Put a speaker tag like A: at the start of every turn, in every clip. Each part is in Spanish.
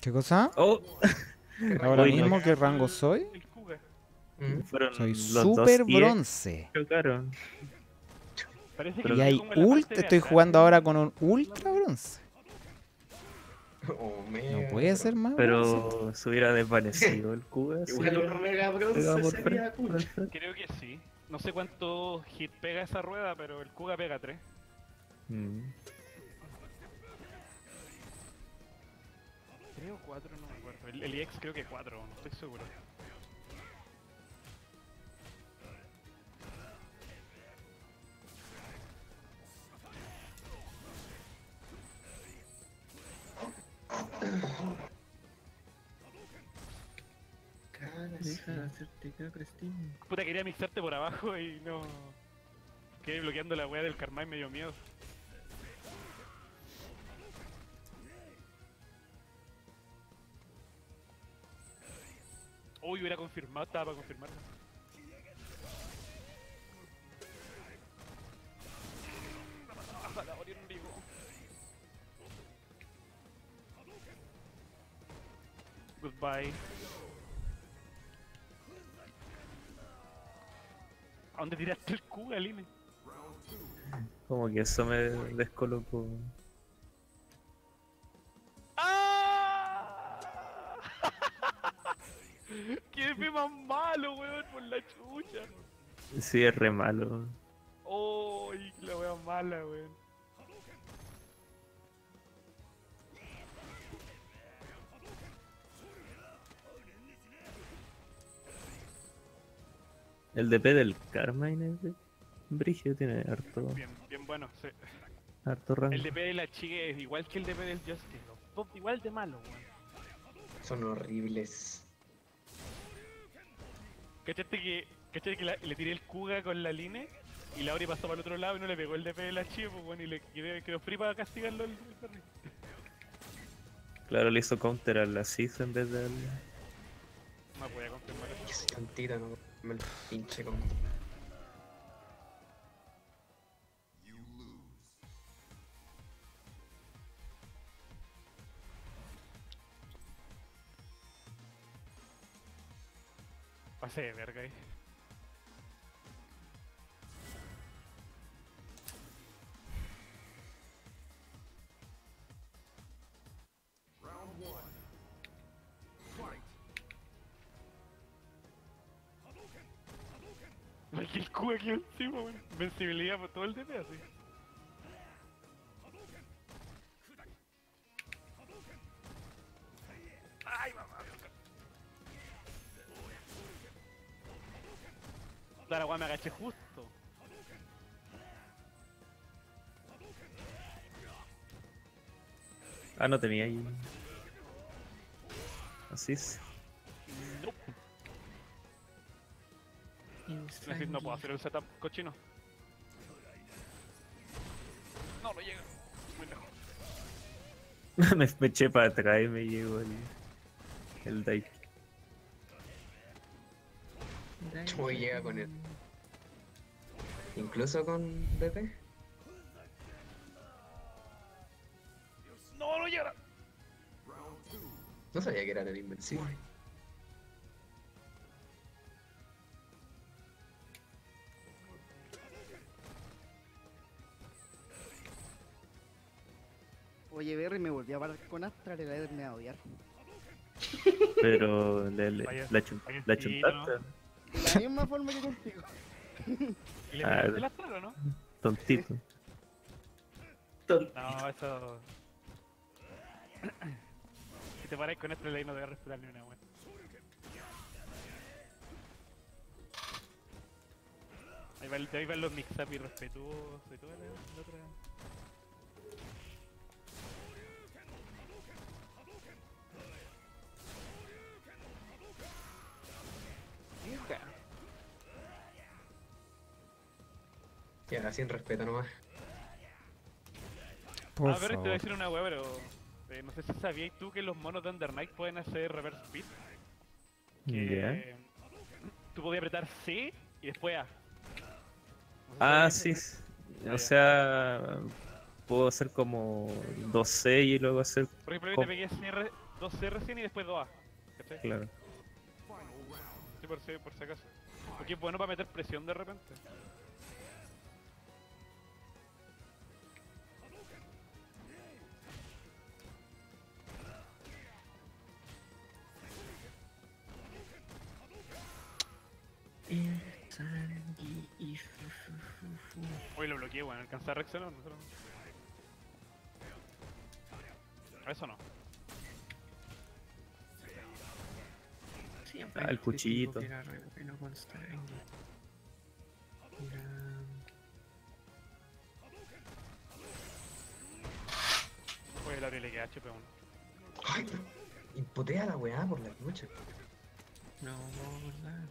A: ¿Qué cosa?
B: Oh,
A: Ahora mismo,
B: no.
A: ¿qué rango soy?
C: Mm.
A: Soy super bronce.
B: chocaron.
A: Y
D: que
A: hay ultra, estoy jugando ahora con un ultra bronce.
C: Omega,
A: No puede ser más bronce.
B: Pero se hubiera desvanecido el Cuba.
C: Igual
B: Pegaba
C: Bronce sería.
D: Creo que sí. No sé cuánto hit pega esa rueda, pero el Kuga pega 3.
B: Mm.
D: 3 o 4, no me acuerdo. El, el EX creo que 4, no estoy seguro.
B: Deja de hacerte caca, Steam.
D: Puta, quería mixarte por abajo y no. Quedé bloqueando la wea del Karma y me dio miedo. Uy, hubiera confirmado, estaba para confirmarlo. Goodbye. ¿A dónde tiraste el Q, Aline?
B: Como que eso me descolocó.
D: Malo, weón! Por la chucha.
B: Sí, es re malo.
D: ¡Uy! la wea mala, weón!
B: El DP del Carmine es de Brigio tiene harto,
D: Bien, bien bueno. sí.
B: harto rango.
D: El DP de la chica es igual que el DP del Justice. igual de malo, weón.
C: Son horribles.
D: ¿Cachaste que, cachaste que la- le tiré el Kuga con la Line? Y la Ori pasó para el otro lado y no le pegó el DP de la chica, pues, weón, y le quedé, quedó free para castigarlo el, el perrito.
B: Claro, le hizo counter a la Cis en vez de al...
D: No podía confirmar eso.
C: Tantita no me el pinche con.
D: Pase de verga ahí. Aquí el Q aquí encima, weón. Invencibilidad por todo el DP así. Claro, weón, me agaché justo.
B: Ah, no tenía ahí. Así es.
D: Es decir, no puedo hacer el setup cochino. No, no llega. Muy lejos.
B: me, me eché para atrás y me llegó el, el dive.
C: ¿Cómo llega con él? Incluso con DP.
D: No, no llega.
C: No sabía que era tan invencible.
E: Oye, Berry me volvió a parar con Astra, el Eder me va a odiar.
B: Pero le, le- la, chun- la chuntaste,
E: la misma forma que contigo.
D: ¿Y le
B: Ah,
D: pegaste
B: el-
D: astral o no?
B: tontito.
D: No, eso. si te paráis con esto, ley no te voy a respetar ni una wea. Ahí, va el- ahí van los mix-up irrespetuosos y toda la, la otra.
C: Ya, sin respeto nomás.
A: Por
D: ah, pero te voy a decir una wea, pero. eh, no sé si sabías tú que los monos de Under Night pueden hacer reverse speed. Que.
B: Ya.
D: Tú podías apretar C y después A. No sé si
B: Ah,
D: sabías
B: sí. O sea, puedo hacer como 2C y luego hacer.
D: Por ejemplo, te pegué CR, dos C recién y después dos A. ¿Cachai?
B: Claro.
D: Sí, por si, por si acaso. Porque es bueno para meter presión de repente. Hoy lo bloqueé, bueno, alcanzar a reaccionar, no sé. Eso no.
B: Ah, el cuchillito.
D: Oye, el Abril le queda HP 1.
C: Ay, pero impotea la weá por la lucha.
B: No, no, verdad.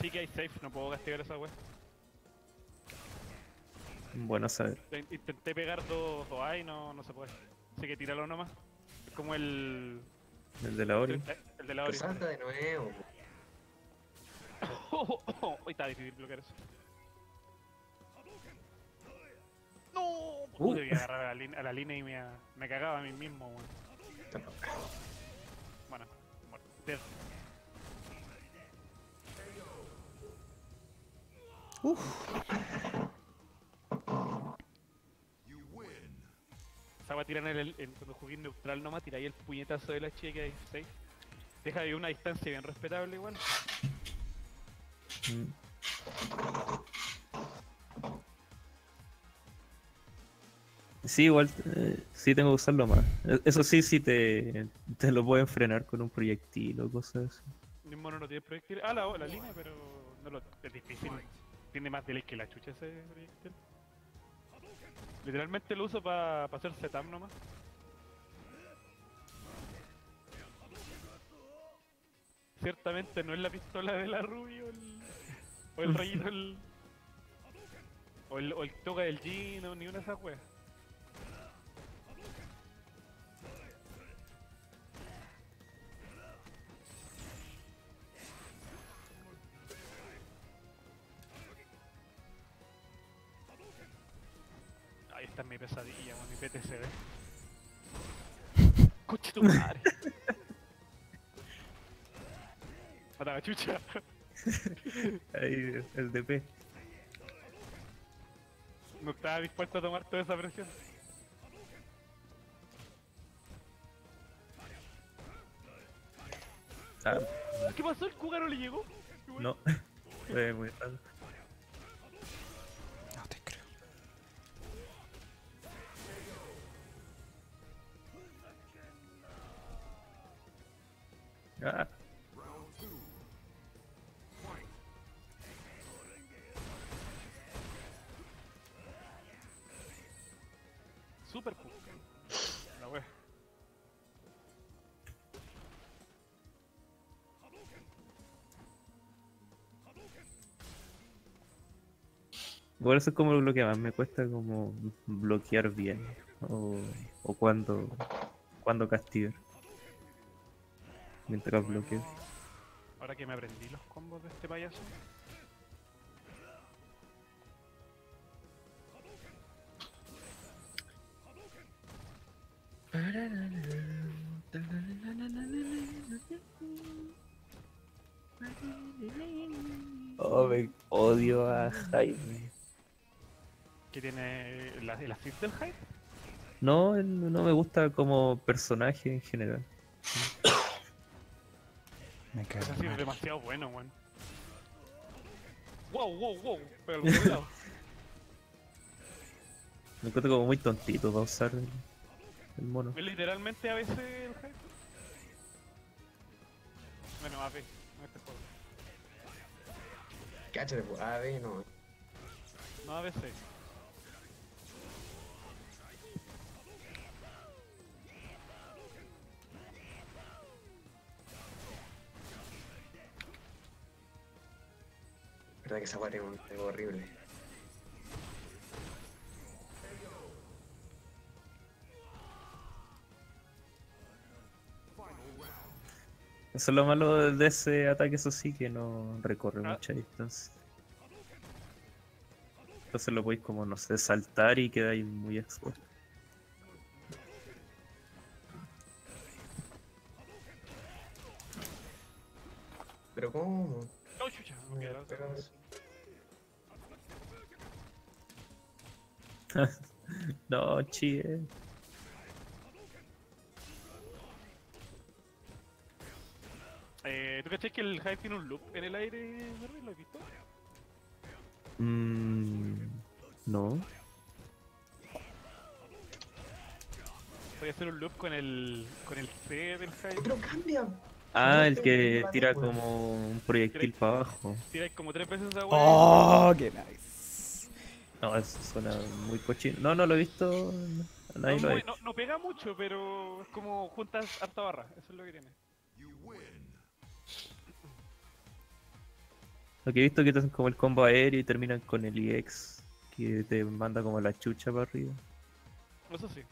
D: Sí que hay safe, no puedo castigar esa wea.
B: Bueno saber.
D: Intenté pegar dos, dos A y no, no se puede. Así que tíralo nomás. Es como el.
B: El de la Ori.
D: El de la Ori.
C: salta de nuevo. po.
D: Hoy está difícil bloquear eso. No,
B: Uh.
D: Agarrar a la, lin- a la línea y me, me cagaba a mí mismo, weón. Bueno, bueno. Dead. Esa va a tirar en el, en, cuando jugué neutral nomás, ahí el puñetazo de la chica que hay 6. Deja de una distancia bien respetable igual.
B: Mm. Sí, igual eh, sí tengo que usarlo más. E- Eso sí, sí te, te lo pueden frenar con un proyectil o cosas así.
D: Mi mono no tiene proyectil. Ah, la, la línea, pero no lo, es difícil. Tiene más delay que la chucha ese proyectil. Literalmente lo uso para hacer setup nomás. Ciertamente no es la pistola de la Ruby o el, rayito el, o el, o el toca del Gino, ni una de esas weas. Ahí está mi pesadilla, mi PTCD. Coche tu madre. Mata la chucha.
B: Ahí, el DP.
D: No estaba dispuesto a tomar toda esa presión.
B: Ah,
D: ¿Qué pasó? ¿El Kuga no le llegó?
B: No. Fue muy raro. Ah,
D: Super pu. La wea.
B: Igual eso es como lo que más me cuesta como bloquear bien. O, o cuando, cuando castigar. Mientras bloqueo.
D: Ahora que me aprendí los combos de este payaso.
B: Oh, me odio a Jaime.
D: Que tiene la, el assist del hype.
B: No, no me gusta como personaje en general.
A: Me
D: Es
A: cago.
D: así, es
A: mal.
D: demasiado bueno, weón. Wow, wow, wow. Pero lado.
B: Me encuentro como muy tontito para usar el, el mono.
D: Es literalmente a veces el hype. Bueno, AP, en este juego.
C: Cáchate, pues. A ver, no.
D: No a veces.
C: Verdad que esa weá es es horrible.
B: Eso es lo malo de ese ataque, eso sí, que no recorre
D: Ah.
B: mucha distancia. Entonces lo podéis como, no sé, saltar y quedáis muy expuesto.
C: Pero ¿cómo?
D: No, chucha,
C: No
B: No, chie.
D: Eh, ¿Tú cachai que el Hive tiene un loop en el aire? ¿Lo has visto?
B: Mm, no.
D: Voy a hacer un loop con el, con el C del Hive.
C: Pero cambia.
B: Ah,
C: No
B: el que tira como un proyectil para abajo.
D: Tiráis como tres veces esa wea.
A: Oh, qué nice.
B: No, eso suena muy cochino. No, no lo he visto.
D: no,
B: lo
D: muy- no- no pega mucho, pero es como juntas harta barra. Eso es lo que tiene.
B: Lo que he visto que te hacen como el combo aéreo y terminan con el EX que te manda como la chucha para arriba.
D: Eso sí.